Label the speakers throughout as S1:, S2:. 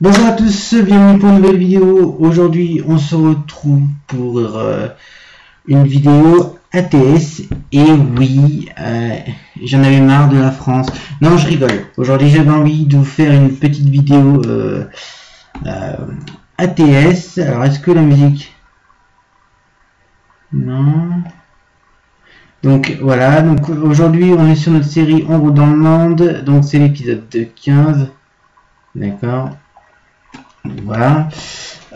S1: Bonjour à tous, bienvenue pour une nouvelle vidéo. Aujourd'hui, on se retrouve pour euh, une vidéo ATS. Et oui, euh, j'en avais marre de la France. Non, je rigole. Aujourd'hui, j'avais envie de vous faire une petite vidéo euh, ATS. Alors, est-ce que la musique... Non. Donc voilà, donc aujourd'hui on est sur notre série roule dans le monde, donc c'est l'épisode de 15, d'accord. Voilà.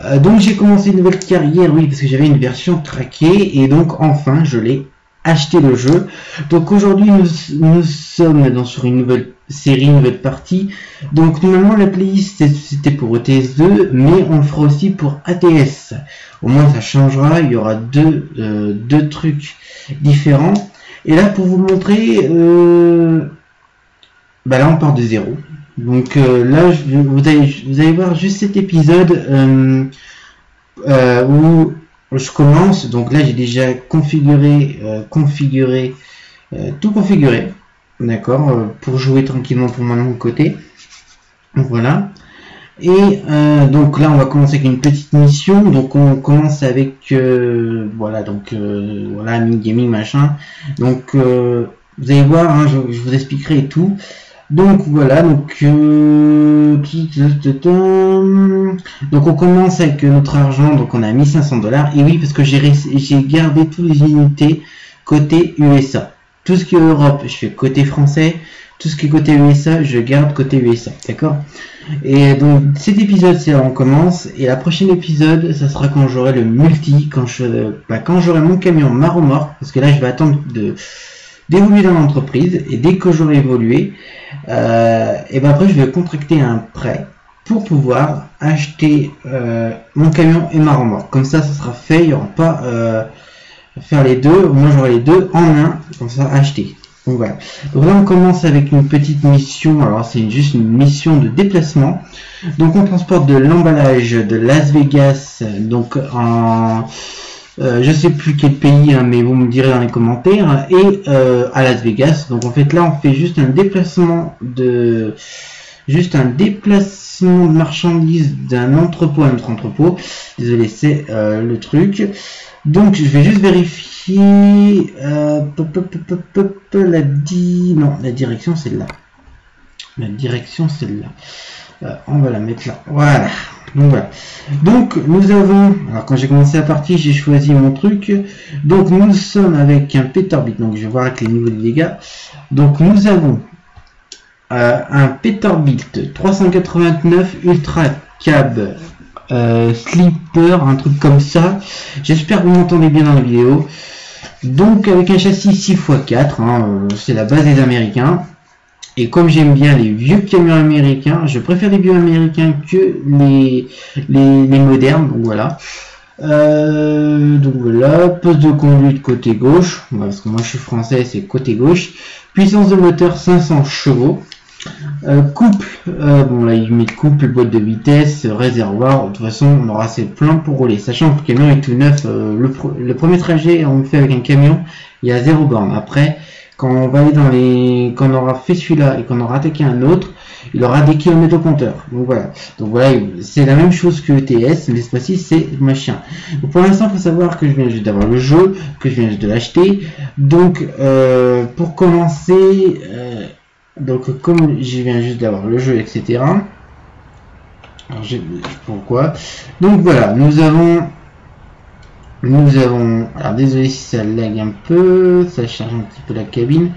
S1: Euh, donc j'ai commencé une nouvelle carrière, oui, parce que j'avais une version traquée, et donc enfin je l'ai acheté le jeu. Donc aujourd'hui nous, sommes dans, sur une nouvelle série, nouvelle partie. Donc normalement la playlist c'était pour ETS2, mais on le fera aussi pour ATS. Au moins ça changera, il y aura deux, euh, deux trucs différents. Et là pour vous montrer, euh, bah là on part de zéro. Donc euh, là, vous, allez, vous allez voir juste cet épisode euh, euh, où je commence. Donc là, j'ai déjà configuré, configuré, tout configuré, d'accord, pour jouer tranquillement pour mon côté. voilà. Et donc là, on va commencer avec une petite mission. Donc on commence avec, voilà, donc voilà, mini gaming machin. Donc vous allez voir, hein, je, je, vous expliquerai tout. Donc voilà, donc, euh, donc on commence avec notre argent, donc on a 1500 dollars. Et oui, parce que j'ai gardé toutes les unités côté USA. Tout ce qui est Europe, je fais côté français. Tout ce qui est côté USA, je garde côté USA. D'accord? Et donc cet épisode, c'est là on commence. Et la prochaine épisode, ça sera quand j'aurai le multi, quand je, bah, quand j'aurai mon camion maromorque, parce que là je vais attendre de d'évoluer dans l'entreprise et dès que j'aurai évolué, euh, et ben après je vais contracter un prêt pour pouvoir acheter euh, mon camion et ma remorque. Comme ça, ça sera fait, il n'y aura pas euh, faire les deux. Moi, j'aurai les deux en un, comme ça, acheter. Donc voilà. Donc là, on commence avec une petite mission. Alors, c'est juste une mission de déplacement. Donc, on transporte de l'emballage de Las Vegas, donc en euh, je sais plus quel pays, hein, mais vous me direz dans les commentaires, et euh, à Las Vegas. Donc en fait là, on fait juste un déplacement de, juste un déplacement de marchandises d'un entrepôt à un autre entrepôt. Désolé, c'est euh, le truc. Donc je vais juste vérifier la di, non, la direction c'est là. La direction c'est là. on va la mettre là. Voilà. Donc voilà. Donc nous avons, alors quand j'ai commencé la partie, j'ai choisi mon truc. Donc nous sommes avec un Peterbilt. Donc je vais voir avec les niveaux de dégâts. Donc nous avons euh, un Peterbilt 389 Ultra Cab euh, Sleeper, un truc comme ça. J'espère que vous m'entendez bien dans la vidéo. Donc avec un châssis 6x4, hein, euh, c'est la base des Américains. Et comme j'aime bien les vieux camions américains, je préfère les vieux américains que les, les, modernes. Donc voilà. Euh, donc voilà, poste de conduite côté gauche, parce que moi je suis français, c'est côté gauche. Puissance de moteur 500 chevaux. Euh, couple, euh, bon là il met couple, boîte de vitesse, réservoir. De toute façon, on aura assez plein pour rouler. Sachant que le camion est tout neuf, le, le, premier trajet on le fait avec un camion, il y a zéro borne. Après, quand on va aller dans les, quand on aura fait celui-là et qu'on aura attaqué un autre, il aura des kilomètres au compteur. Donc voilà. Donc voilà, c'est la même chose que ETS, mais cette fois-ci c'est machin. Pour l'instant, faut savoir que je viens juste d'avoir le jeu, que je viens juste de l'acheter. Donc euh, pour commencer, euh, donc comme je viens juste d'avoir le jeu, etc. Alors, pourquoi Donc voilà, nous avons nous avons, alors désolé si ça lag un peu, ça charge un petit peu la cabine.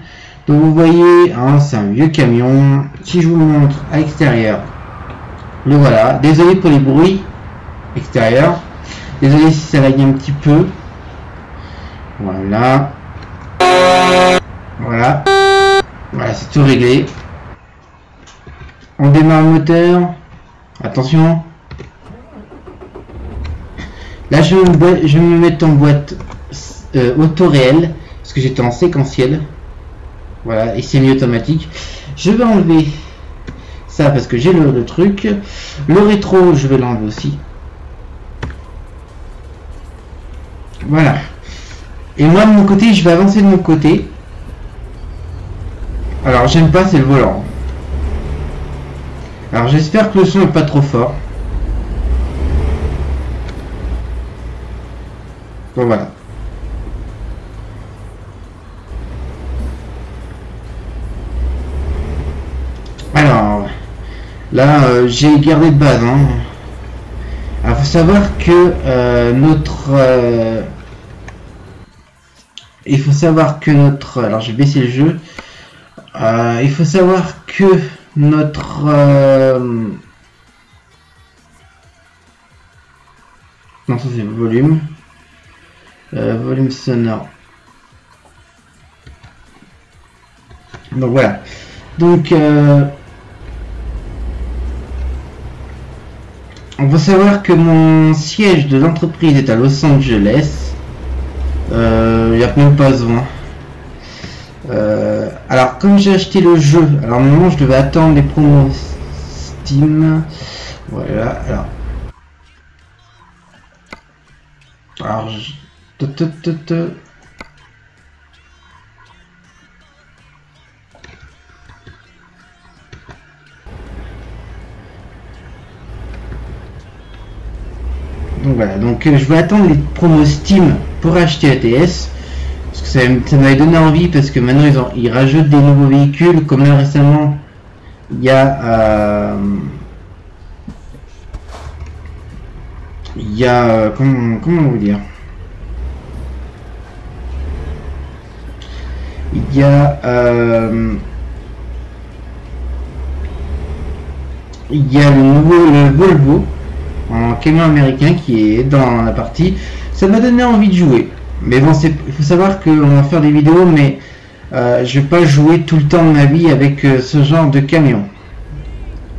S1: Donc vous voyez, hein, c'est un vieux camion. Si je vous le montre à l'extérieur, le voilà. Désolé pour les bruits extérieurs. Désolé si ça lag un petit peu. Voilà. Voilà. Voilà, c'est tout réglé. On démarre le moteur. Attention. Là, je vais, me, mettre en boîte euh, auto réel parce que j'étais en séquentiel. Voilà, et c'est mieux automatique. Je vais enlever ça parce que j'ai le, truc. Le rétro, je vais l'enlever aussi. Voilà. Et moi, de mon côté, je vais avancer de mon côté. Alors, j'aime pas, c'est le volant. Alors j'espère que le son est pas trop fort. Bon voilà. Alors, là, euh, j'ai gardé de base. Hein. Alors, faut savoir que euh, notre... euh, il faut savoir que notre... Alors, j'ai baissé le jeu. Euh, il faut savoir que notre... euh, Non, ça c'est volume. Euh, volume sonore. Donc voilà. Donc, on va savoir que mon siège de l'entreprise est à Los Angeles. Il n'y a même pas besoin. Euh, alors, comme j'ai acheté le jeu, alors normalement je devais attendre les promos Steam. Voilà, alors. Alors, je... Donc voilà, donc euh, je vais attendre les promos Steam pour acheter ATS. Ça, m'avait donné envie parce que maintenant ils, ont, ils rajoutent des nouveaux véhicules. Comme là récemment, il y a. euh, y a. euh, Comment, comment vous dire? Il y a. euh, il y a le nouveau le Volvo en camion américain qui est dans la partie. Ça m'a donné envie de jouer. Mais bon, il faut savoir qu'on va faire des vidéos, mais euh, je vais pas jouer tout le temps de ma vie avec euh, ce genre de camion.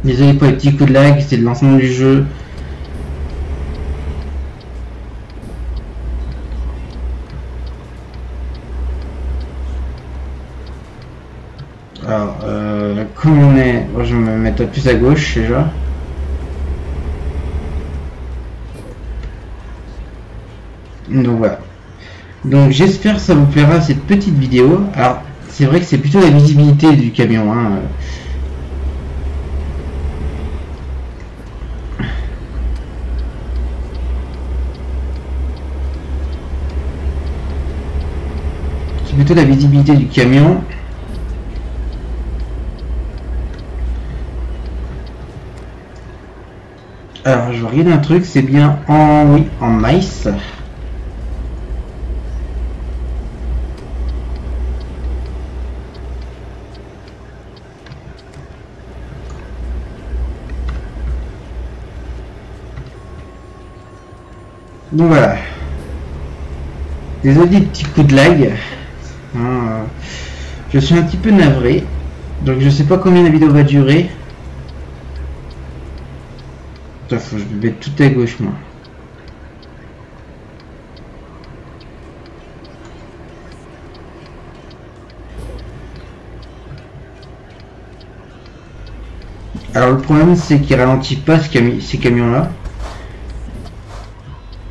S1: Désolé pour les petits coups de lag, c'est le lancement du jeu. Alors, euh, comme on est... bon, je vais me mettre plus à gauche déjà. Donc voilà. Donc j'espère que ça vous plaira cette petite vidéo. Alors c'est vrai que c'est plutôt la visibilité du camion. hein. C'est plutôt la visibilité du camion. Alors je regarde un truc, c'est bien en oui en maïs. Donc voilà. Désolé des petits coups de lag. Hein, euh, je suis un petit peu navré. Donc je sais pas combien la vidéo va durer. Putain, faut que je tout à gauche moi. Alors le problème c'est qu'il ralentit pas ces camions là.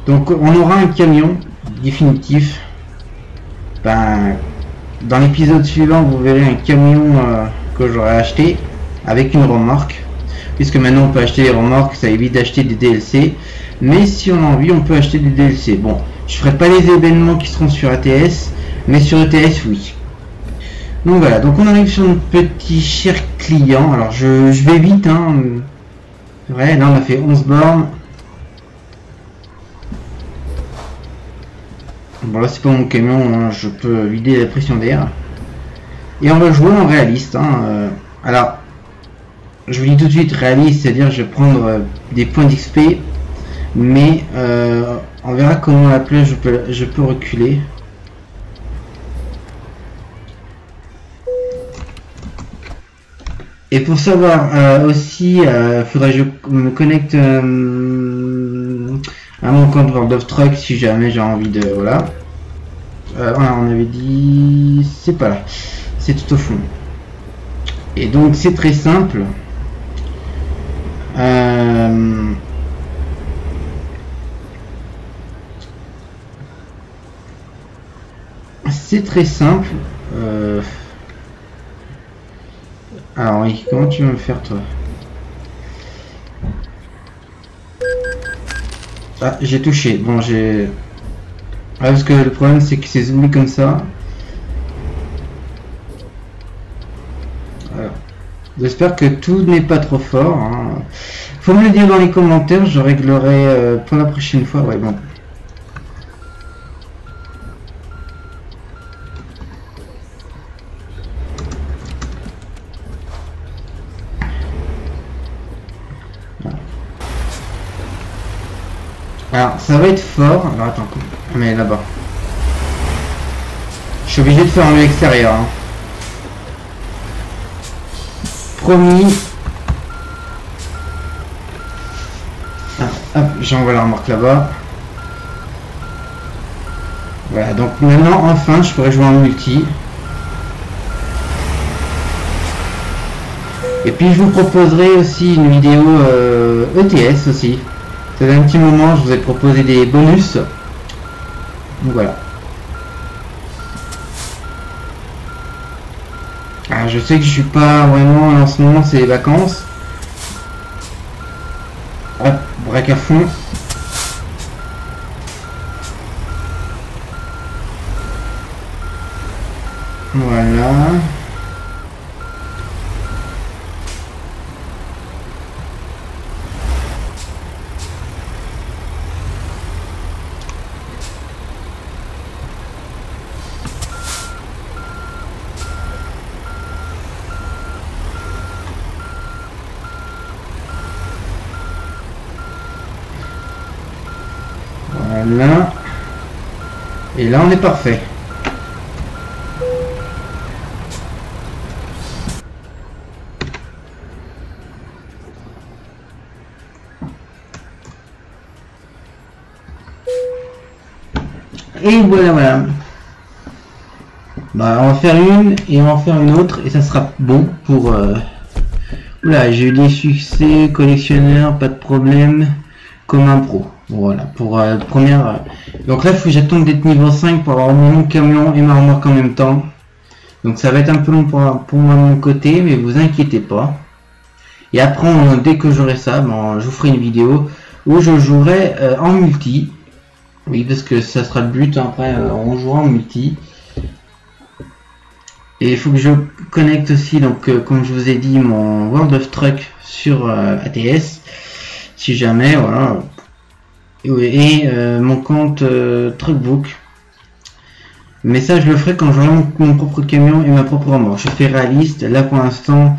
S1: Donc on aura un camion définitif. Ben, dans l'épisode suivant, vous verrez un camion euh, que j'aurai acheté avec une remorque. Puisque maintenant on peut acheter des remorques, ça évite d'acheter des DLC. Mais si on a envie, on peut acheter des DLC. Bon, je ferai pas les événements qui seront sur ATS, mais sur ETS, oui. Donc voilà, donc on arrive sur notre petit cher client. Alors je, vais vite, hein. Vrai, là on a fait 11 bornes. Bon là c'est pas mon camion, hein, je peux vider la pression d'air. Et on va jouer en réaliste. hein, euh, alors, je vous dis tout de suite réaliste, c'est-à-dire je vais prendre euh, des points d'XP, mais euh, on verra comment la plage je peux, je peux reculer. Et pour savoir aussi, faudrait que je me connecte à mon compte World of Truck si jamais j'ai envie de... Voilà. Euh, voilà, on avait dit... C'est pas là. C'est tout au fond. Et donc c'est très simple. Euh, C'est très simple. Euh, Alors oui, comment tu veux me faire toi? Ah, j'ai touché. Bon, j'ai... Parce que le problème, c'est que c'est zoomé comme ça. J'espère que tout n'est pas trop fort. Hein. Faut me le dire dans les commentaires, je réglerai euh, pour la prochaine fois. Ouais, bon. Alors, ça va être fort. Alors, attends. Mais là-bas. Je suis obligé de faire un extérieur. Hein. Promis. Ah, hop, j'envoie la remarque là-bas. Voilà, donc maintenant, enfin, je pourrais jouer en multi. Et puis, je vous proposerai aussi une vidéo ETS euh, e aussi. Un petit moment, je vous ai proposé des bonus. Voilà. Ah, je sais que je suis pas vraiment en ce moment, c'est les vacances. Hop, break à fond. Voilà. Là. Et là, on est parfait. Et voilà, voilà. Bah, on va faire une et on va faire une autre et ça sera bon pour... Euh... Oula, j'ai eu des succès, collectionneur, pas de problème, comme un pro. Voilà, pour euh, première... Euh, donc là, il faut que j'attende d'être niveau 5 pour avoir mon camion et ma remorque en même temps. Donc ça va être un peu long pour, pour moi de mon côté, mais vous inquiétez pas. Et après, dès que j'aurai ça, bon, je vous ferai une vidéo où je jouerai euh, en multi. Oui, parce que ça sera le but. Hein, après, on jouera en multi. Et il faut que je connecte aussi, donc comme je vous ai dit, mon World of Truck sur ATS. Si jamais, voilà, et euh, mon compte euh, Truckbook. Mais ça, je le ferai quand j'aurai mon, propre camion et ma propre remorque. Je fais réaliste. Là, pour l'instant,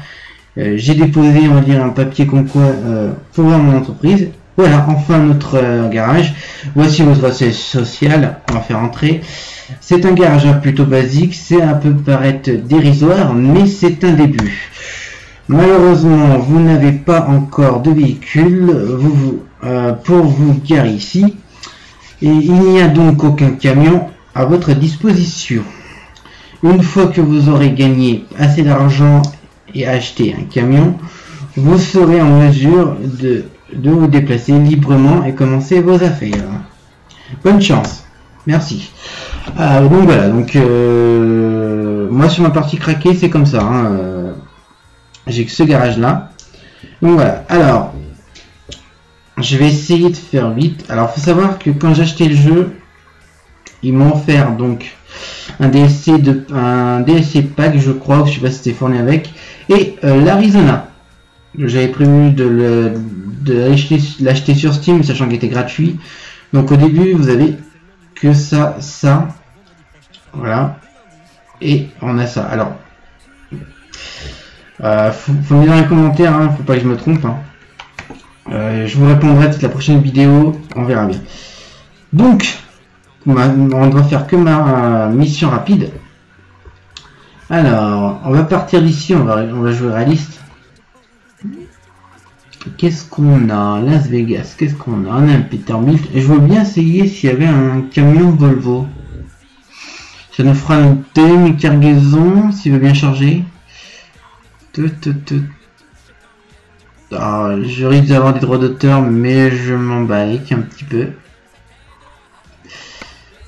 S1: euh, j'ai déposé, on va dire, un papier comme quoi pour mon entreprise. Voilà, enfin notre garage. Voici votre siège social. On va faire entrer. C'est un garage plutôt basique. C'est un peu paraître dérisoire, mais c'est un début. Malheureusement, vous n'avez pas encore de véhicule. Euh, pour vous garer ici. Et il n'y a donc aucun camion à votre disposition. Une fois que vous aurez gagné assez d'argent et acheté un camion, vous serez en mesure de, vous déplacer librement et commencer vos affaires. Bonne chance. Merci. Euh, donc voilà, donc euh, moi sur ma partie craquée c'est comme ça. Hein, j'ai que ce garage là. Donc voilà. Alors je vais essayer de faire vite. Alors, faut savoir que quand j'ai acheté le jeu, ils m'ont offert donc un DLC de un DLC pack, je crois, je sais pas si c'était fourni avec, et euh, l'Arizona. J'avais prévu de l'acheter sur Steam, sachant qu'il était gratuit. Donc au début, vous avez que ça, ça, voilà, et on a ça. Alors, euh, faut, faut me dire dans les commentaires, hein, faut pas que je me trompe. Hein. Euh, je vous répondrai toute la prochaine vidéo, on verra bien. Donc, on doit faire que ma mission rapide. Alors, on va partir d'ici, on va, jouer réaliste. Qu'est-ce qu'on a? Las Vegas, qu'est-ce qu'on a? On a un Peterbilt. Je veux bien essayer s'il y avait un camion Volvo. Ça nous fera une demi-cargaison, s'il veut bien charger. Je risque d'avoir des droits d'auteur, mais je m'en un petit peu.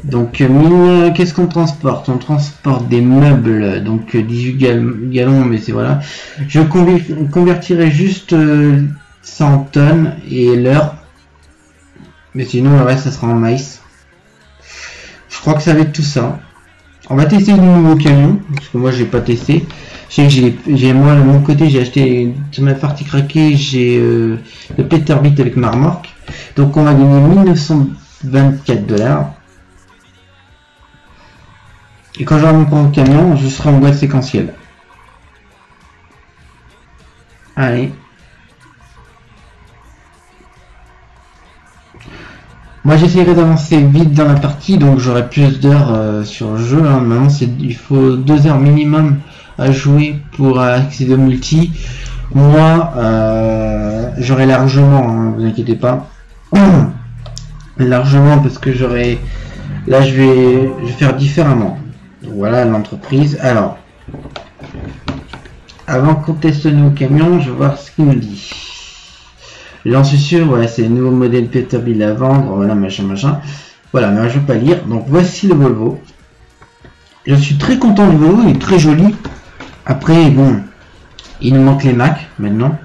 S1: Donc, euh, qu'est-ce qu'on transporte? On transporte des meubles, donc 18 euh, gallons, mais c'est voilà. Je convertirai juste 100 euh, tonnes et l'heure. Mais sinon, le reste, ça sera en maïs. Je crois que ça va être tout ça. On va tester de nouveaux camions, parce que moi, j'ai pas testé. Je sais que j'ai, moi, de mon côté, j'ai acheté, sur ma partie craquée, j'ai euh, le Peterbilt avec ma remorque. Donc, on va gagner 1924 dollars. Et quand j'aurai mon camion, je serai en boîte séquentielle. Allez. Moi j'essaierai d'avancer vite dans la partie, donc j'aurai plus d'heures euh, sur le jeu. Hein. Maintenant il faut deux heures minimum à jouer pour accéder au multi. Moi euh, j'aurai largement, hein, vous inquiétez pas. largement parce que j'aurai... Là je vais, faire différemment. voilà l'entreprise. Alors, avant qu'on teste nos camions, je vais voir ce qu'il nous dit. J'en suis sûr, voilà, c'est le nouveau modèle Peterbilt à vendre, voilà, machin, machin. Voilà, mais je ne vais pas lire. Donc voici le Volvo. Je suis très content du Volvo, il est très joli. Après, bon, il nous manque les Mac maintenant.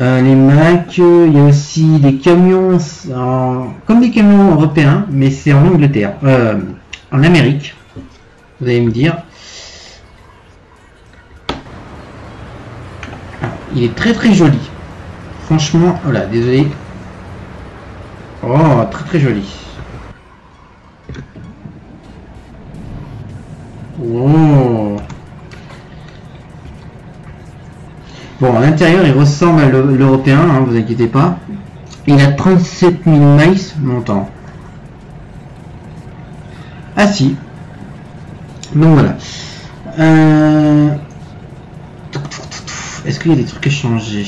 S1: Euh, les Mac, il y a aussi des camions, comme des camions européens, mais c'est en Angleterre, euh, en Amérique. Vous allez me dire. Il est très très joli. Franchement, voilà, désolé. Oh, très très joli. Oh. Bon, à l'intérieur, il ressemble à l'européen, hein, vous inquiétez pas. Il a 37 000 miles montant. Ah si. Donc voilà. Euh, est-ce qu'il y a des trucs à changer?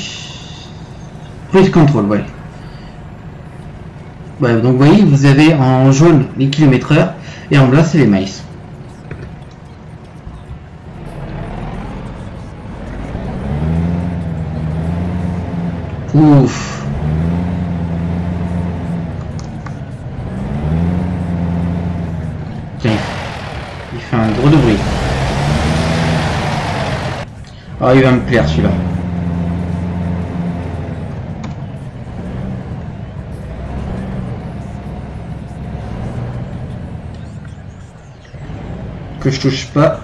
S1: Cruise control, ouais. donc vous voyez, vous avez en jaune les kilomètres heure et en blanc c'est les miles. Ouf. Tiens, il fait un gros de bruit. Il va me plaire celui-là. que je touche pas.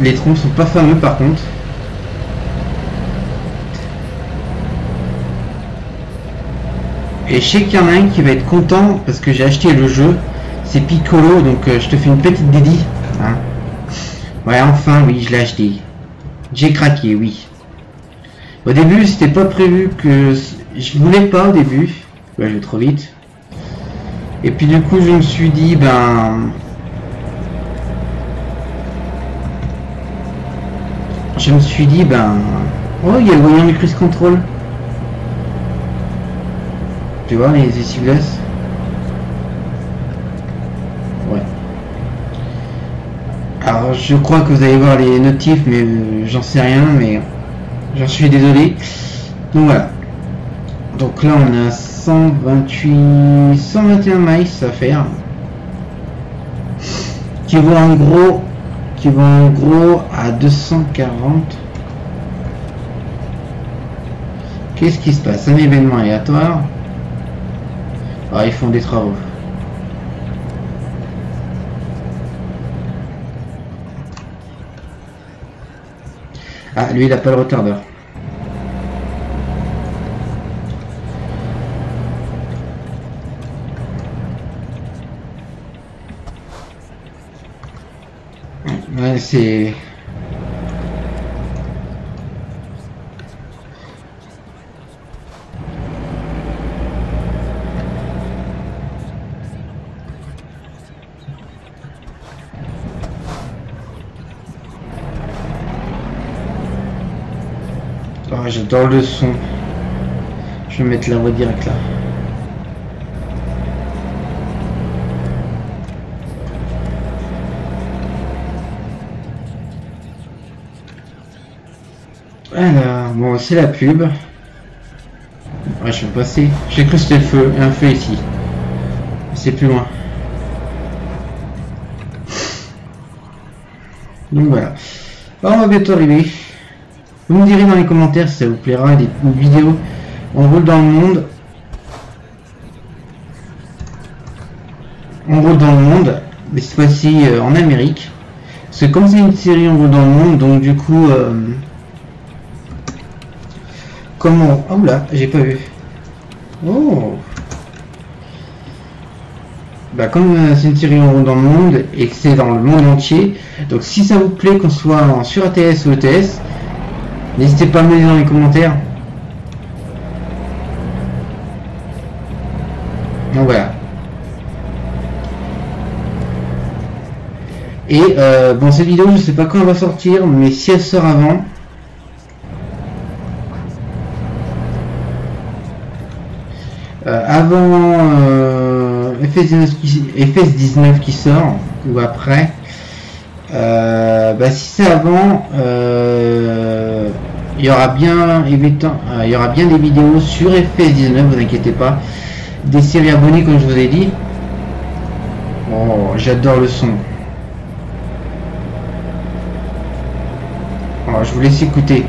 S1: Les troncs sont pas fameux par contre. Et je sais qu'il y en a un qui va être content parce que j'ai acheté le jeu. C'est Piccolo, donc euh, je te fais une petite dédie. Hein. Ouais, enfin, oui, je l'ai acheté. J'ai craqué, oui. Au début, c'était pas prévu que... Je voulais pas au début. Ouais, je vais trop vite. Et puis du coup, je me suis dit, ben... Je me suis dit, ben... Oh, il y a le voyant du cruise control. Tu vois les essuie Ouais. Alors je crois que vous allez voir les notifs, mais euh, j'en sais rien, mais j'en suis désolé. Donc voilà. Donc là on a 128, 121 miles à faire. Qui vont en gros, qui vont en gros à 240. Qu'est-ce qui se passe? Un événement aléatoire. Ah, ils font des travaux. Ah, lui, il n'a pas le retardeur. Ouais, c'est... J'adore le son. Je vais mettre la voix directe là. Alors, bon, c'est la pub. Je vais passer. J'ai cru que c'était le feu. un feu ici. C'est plus loin. Donc voilà. on va bientôt arriver. Vous me direz dans les commentaires si ça vous plaira des vidéos. On roule dans le monde. On roule dans le monde. Mais cette fois-ci euh, en Amérique. Parce que comme c'est une série on roule dans le monde, donc du coup... Euh, comment... Oh là, j'ai pas vu. Oh bah, comme c'est une série dans le monde et que c'est dans le monde entier, donc si ça vous plaît qu'on soit sur ATS ou ETS, n'hésitez pas à me dire dans les commentaires. Donc voilà. Et euh, bon cette vidéo je sais pas quand elle va sortir, mais si elle sort avant, avant FS19 qui, FS19 qui sort, ou après, euh, bah, si c'est avant, euh, il y aura bien euh, il y aura bien des vidéos sur FS19, vous inquiétez pas. Des séries abonnées comme je vous ai dit. Oh, j'adore le son. Oh, je vous laisse écouter.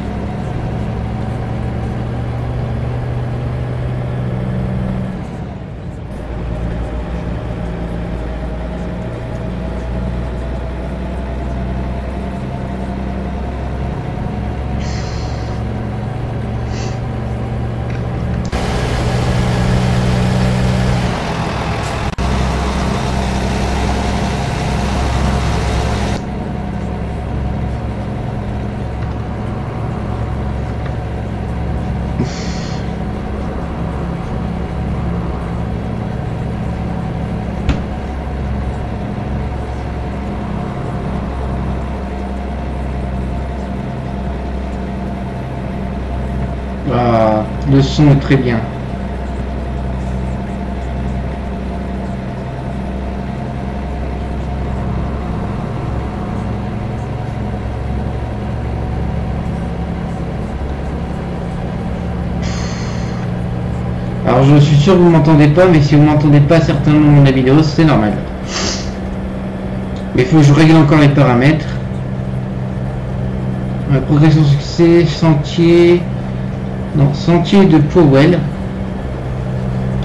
S1: Le son est très bien. Alors je suis sûr que vous m'entendez pas, mais si vous m'entendez pas certainement dans la vidéo, c'est normal. Mais faut que je règle encore les paramètres. progression succès, sentier, non, Sentier de Powell.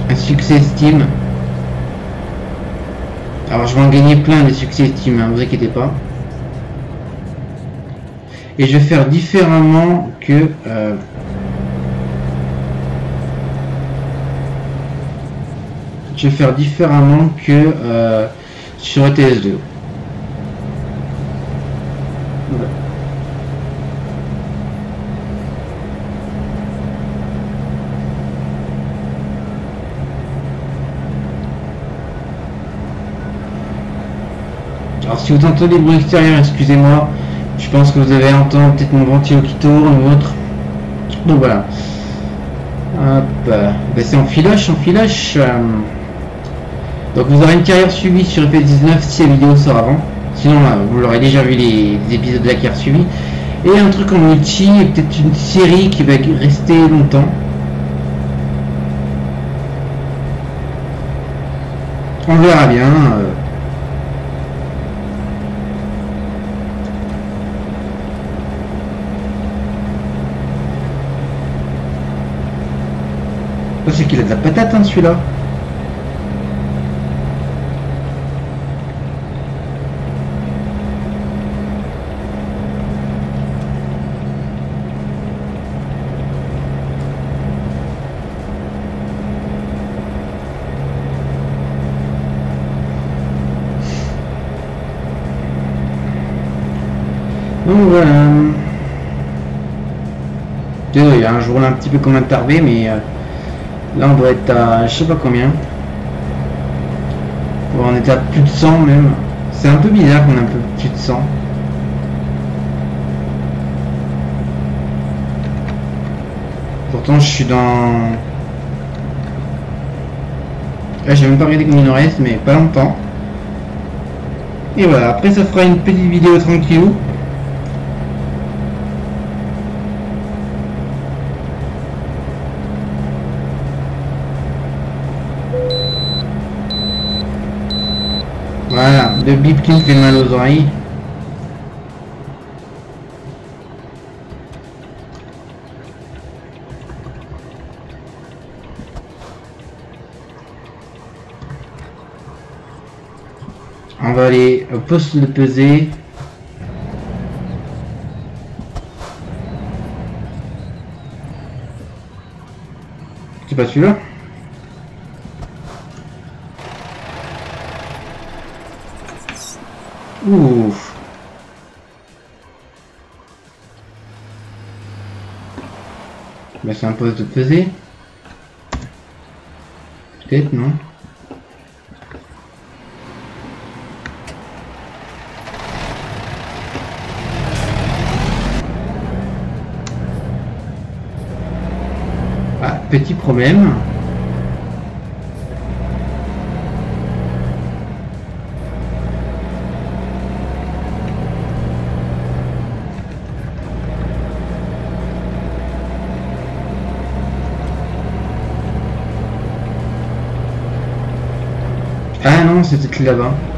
S1: Un succès Steam. Alors je vais en gagner plein des succès Steam, hein, vous inquiétez pas. Et je vais faire différemment que... Euh, je vais faire différemment que euh, sur ETS2. Si vous entendez le bruit extérieur, excusez-moi. Je pense que vous avez entendu peut-être mon ventilo qui tourne ou autre. Donc voilà. Hop. Ben, c'est en filoche, en filoche. Euh. Donc vous aurez une carrière suivie sur FS19 si la vidéo sort avant. Sinon, vous l'aurez déjà vu les, épisodes de la carrière suivie. Et un truc en multi, peut-être une série qui va rester longtemps. On verra bien. Euh. C'est qu'il a de la patate, hein, celui-là. Donc voilà. Désolé, un jour là un petit peu comme un tardé, mais euh, Là, on doit être à je sais pas combien. on est à plus de 100 même. C'est un peu bizarre qu'on ait un peu plus de 100. Pourtant, je suis dans... Là, j'ai même pas regardé combien il en reste, mais pas longtemps. Et voilà, après ça fera une petite vidéo tranquille de bip qui me fait mal aux oreilles. On va aller au poste de peser. C'est pas celui-là? Ouf. Bah c'est un poste de peser. Peut-être non. Ah, petit problème. Non,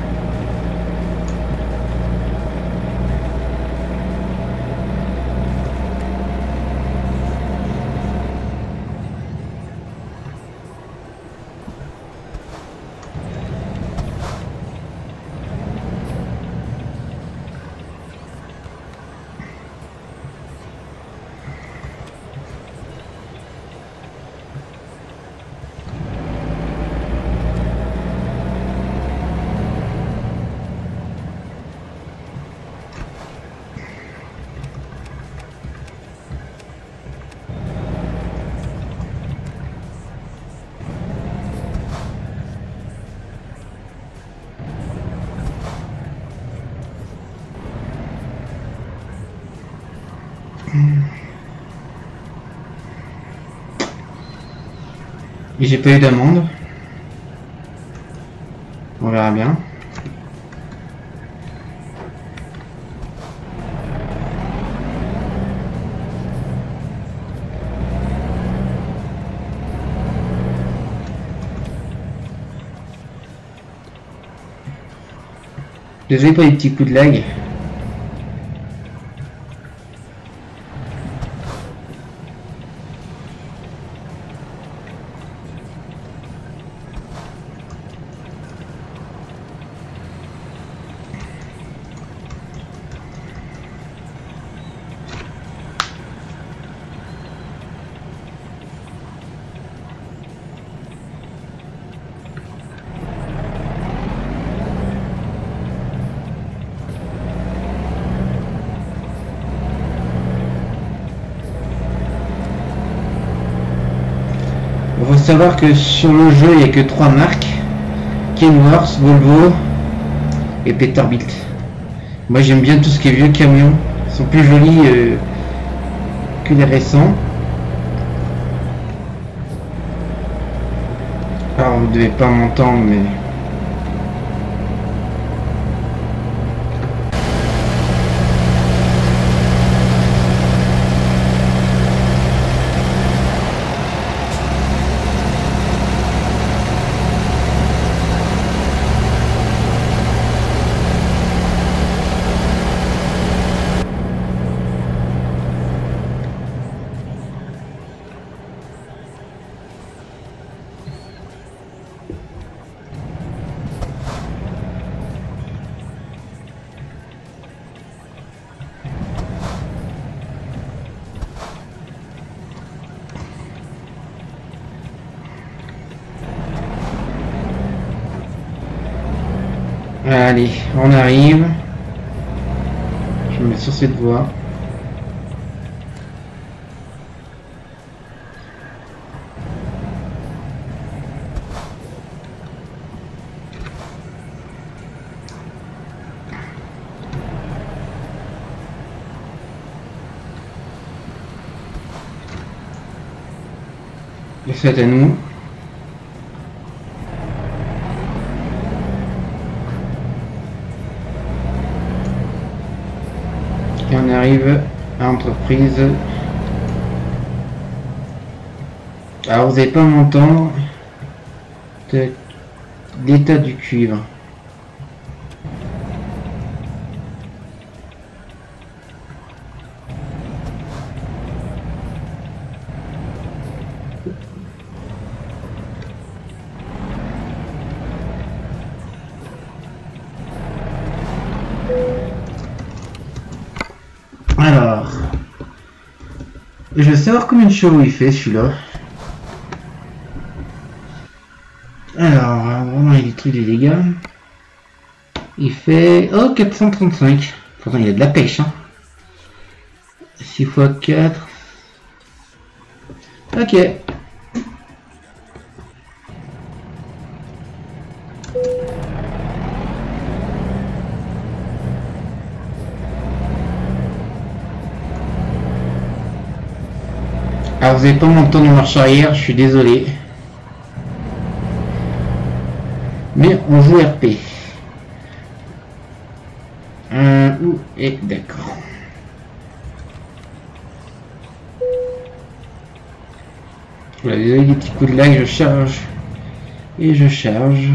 S1: Et j'ai pas eu d'amende. On verra bien. Désolé pour les petits coups de lag. Savoir que sur le jeu, il n'y a que trois marques. Kenworth, Volvo et Peterbilt. Moi j'aime bien tout ce qui est vieux camions. Ils sont plus jolis euh, que les récents. Alors vous devez pas m'entendre mais... arrive. Je me mets sur cette voie. Et c'est à nous. On arrive à entreprise. Alors vous n'allez pas m'entendre de l'état du cuivre. Savoir combien de chevaux il fait celui-là. Alors, vraiment, il détruit les dégâts. Il fait... Oh, 435. Pourtant, il a de la pêche. Hein. 6 x 4. Ok. Pas mon temps de marche arrière, je suis désolé. Mais on joue RP. Où est d'accord. Voilà, avez des petits coups de lag, je charge et je charge.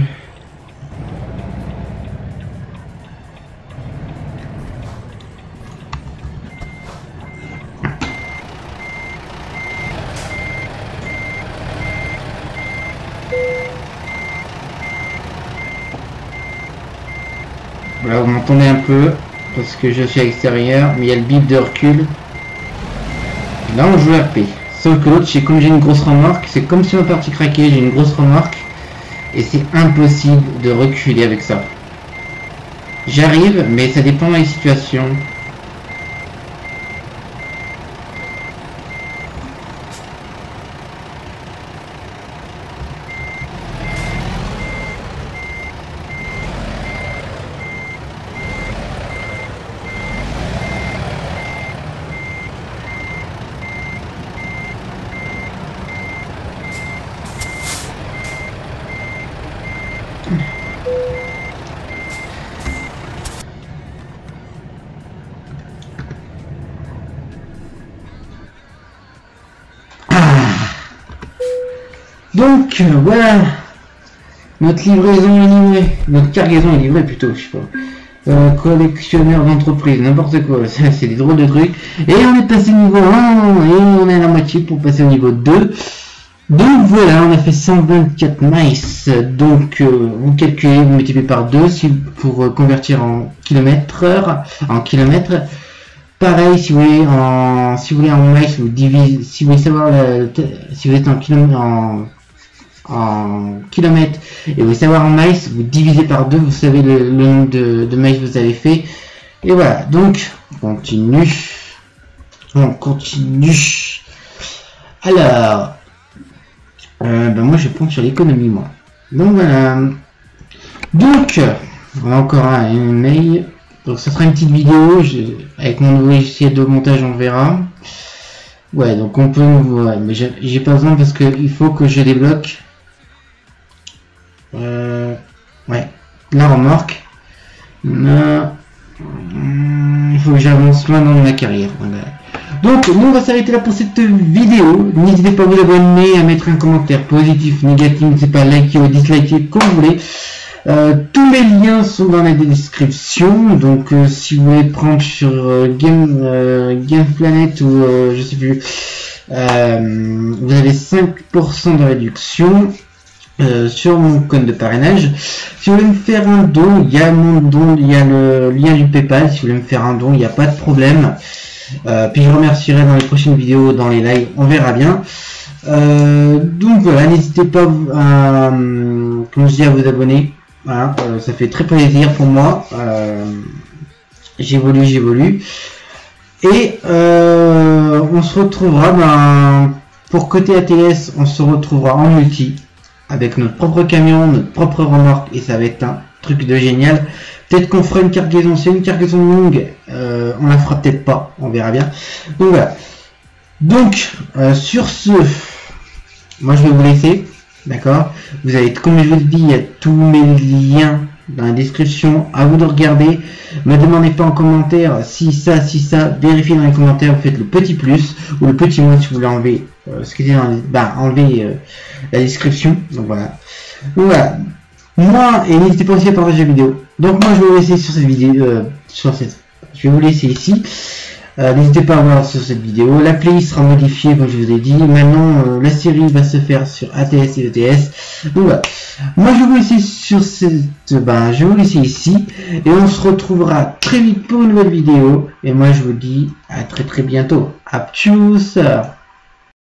S1: Voilà, vous m'entendez un peu parce que je suis à l'extérieur, mais il y a le bip de recul. Là, on joue RP. Sauf que l'autre, c'est comme j'ai une grosse remorque, c'est comme si ma partie craquait, j'ai une grosse remorque, et c'est impossible de reculer avec ça. J'arrive, mais ça dépend des situations. Voilà, notre livraison est livrée, notre cargaison est livrée plutôt, je sais pas. Euh, collectionneur d'entreprise, n'importe quoi, c'est des drôles de trucs. Et on est passé au niveau 1 et on est à la moitié pour passer au niveau 2. Donc voilà, on a fait 124 mice. Donc euh, vous calculez, vous multipliez par 2 si, pour euh, convertir en kilomètres heure, en kilomètres. Pareil, si vous voulez en, si vous voulez en mice, vous divisez, si vous voulez savoir si vous êtes en kilomètres, en en kilomètres et vous savoir en miles, vous divisez par deux, vous savez le, nombre de, de miles vous avez fait. Et voilà, donc on continue. On continue. Alors, euh, ben moi je prends sur l'économie moi. Donc voilà. Donc, on a encore un mail. Donc ça sera une petite vidéo. avec mon logiciel de montage on verra. Ouais, donc on peut, ouais, mais j'ai pas besoin parce qu'il faut que je débloque euh, ouais. La remorque. Il faut que j'avance loin dans ma carrière. Donc, on va s'arrêter là pour cette vidéo. N'hésitez pas à vous abonner, à mettre un commentaire positif, négatif, n'hésitez pas à liker ou disliker comme vous voulez. Euh, tous les liens sont dans la description. Donc, euh, si vous voulez prendre sur Game, Game Planet ou je sais plus, vous avez 5% de réduction. Euh, sur mon code de parrainage. Si vous voulez me faire un don, il y a mon don, il y a le lien du PayPal. Si vous voulez me faire un don, il n'y a pas de problème. Euh, puis je remercierai dans les prochaines vidéos, dans les lives, on verra bien. Euh, donc voilà, n'hésitez pas à, comme je dis, à vous abonner. Voilà, ça fait très plaisir pour moi. j'évolue, j'évolue. Et on se retrouvera ben, pour côté ATS, on se retrouvera en multi avec notre propre camion, notre propre remorque, et ça va être un truc de génial. Peut-être qu'on fera une cargaison, c'est une cargaison longue, euh, on la fera peut-être pas, on verra bien. Donc euh, sur ce, moi je vais vous laisser, d'accord? Vous avez, comme je vous le dis, il y a tous mes liens dans la description, à vous de regarder. Ne me demandez pas en commentaire si ça, si ça, vérifiez dans les commentaires, vous faites le petit plus ou le petit moins si vous voulez enlever ce qui est dans bah, enlever euh, la description. Donc voilà. Donc voilà. Moi, et n'hésitez pas aussi à partager la vidéo. Donc moi je vais vous laisser sur cette vidéo, euh, sur cette, je vais vous laisser ici. Euh, N'hésitez pas à voir sur cette vidéo. La playlist sera modifiée, comme je vous ai dit. Maintenant, euh, la série va se faire sur ATS et ETS. Donc voilà. Moi, je vais vous laisser sur cette... Ben, je vais vous laisser ici. Et on se retrouvera très vite pour une nouvelle vidéo. Et moi, je vous dis à très très bientôt. À tchuss